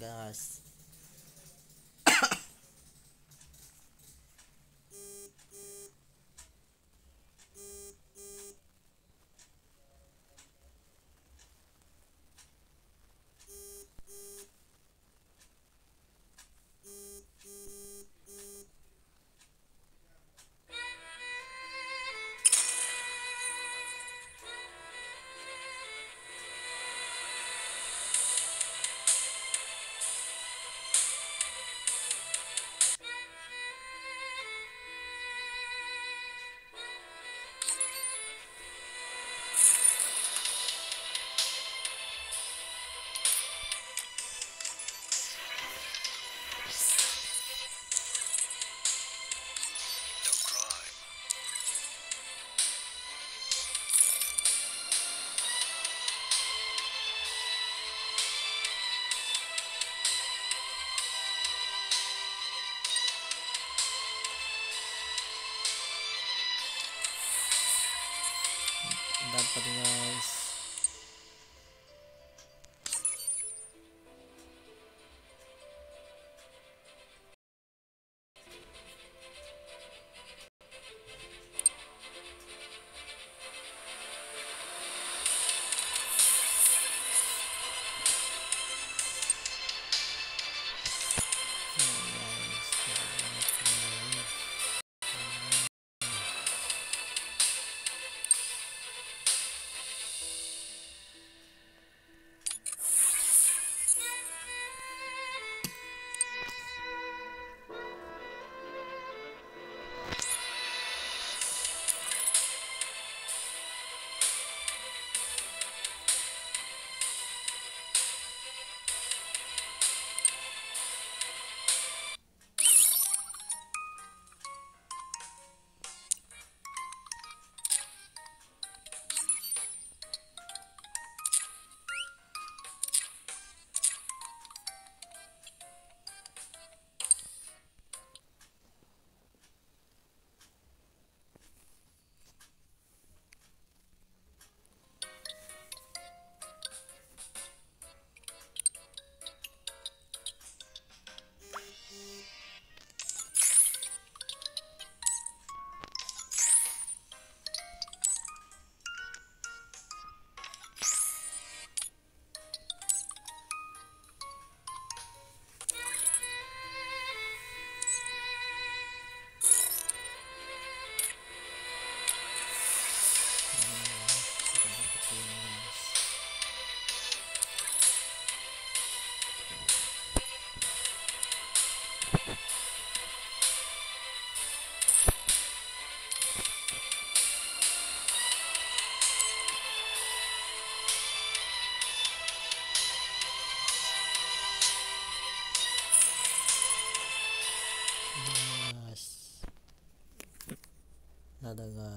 gas あります。那那个